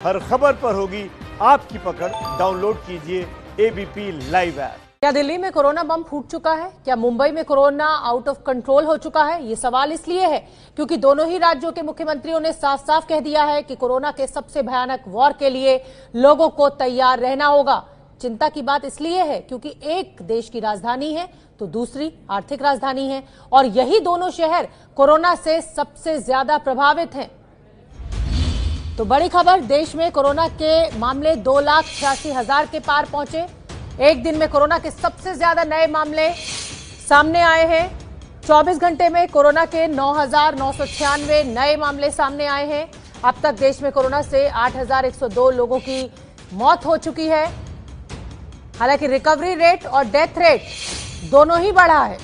हर खबर पर होगी आपकी पकड़। डाउनलोड कीजिए एबीपी लाइव ऐप क्या दिल्ली में कोरोना बम फूट चुका है? क्या मुंबई में कोरोना आउट ऑफ़ कंट्रोल हो चुका है? ये सवाल इसलिए है क्योंकि दोनों ही राज्यों के मुख्यमंत्रियों ने साफ़ साफ़ कह दिया है कि कोरोना के सबसे भयानक वॉर के लिए लोगों को तैयार रहना होगा। चिंता की बात इसलिए है क्योंकि एक देश की राजधानी है तो दूसरी आर्थिक राजधानी है। और यही दोनों शहर कोरोना से सबसे ज़्यादा प्रभावित हैं। तो बड़ी खबर देश में कोरोना के मामले दो लाख छियासी हज़ार के पार पहुँचे। एक दिन में कोरोना के सबसे ज़्यादा नए मामले सामने आए हैं। 24 घंटे में कोरोना के नौ हज़ार नौ सौ छियानवे नए मामले सामने आए हैं। अब तक देश में कोरोना से 8,102 लोगों की मौत हो चुकी है। हालाँकि रिकवरी रेट और डेथ रेट दोनों ही बढ़ा है।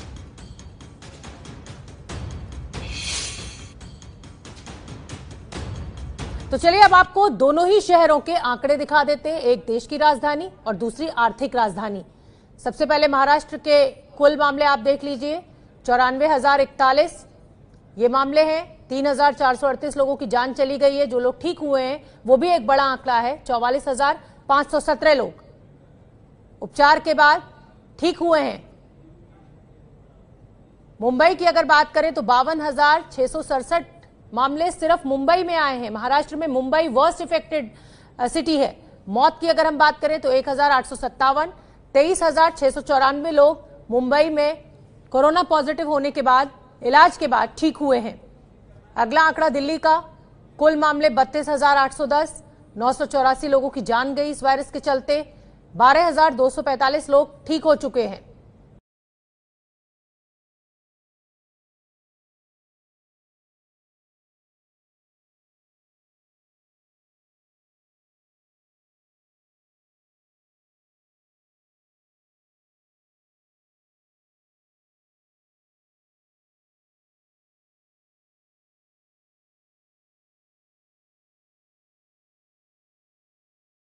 तो चलिए अब आपको दोनों ही शहरों के आंकड़े दिखा देते हैं। एक देश की राजधानी और दूसरी आर्थिक राजधानी। सबसे पहले महाराष्ट्र के कुल मामले आप देख लीजिए। चौरानवे हज़ार इकतालीस। ये मामले हैं। तीन हज़ार चार सौ अड़तीस लोगों की जान चली गई है। जो लोग ठीक हुए हैं, वो भी एक बड़ा आंकड़ा है। चौवालीस हज़ार पाँच सौ सत्रह लोग। उपचार के बाद ठीक हुए हैं। मुंबई की अगर बात करें तो बावन हज़ार छह सौ सड़सठ मामले सिर्फ़ मुंबई में आए हैं। महाराष्ट्र में मुंबई वर्स्ट इफेक्टेड सिटी है। मौत की अगर हम बात करें तो एक हज़ार आठ सौ सत्तावन, तेईस हज़ार छह सौ चौरानवे लोग मुंबई में कोरोना पॉजिटिव होने के बाद, इलाज के बाद ठीक हुए हैं। अगला आंकड़ा दिल्ली का, कुल मामले बत्तीस हज़ार आठ सौ दस, नौ सौ चौरासी लोगों की जान गई इस वायरस के चलते। बारह हज़ार दो सौ पैंतालीस लोग ठीक हो चुके हैं।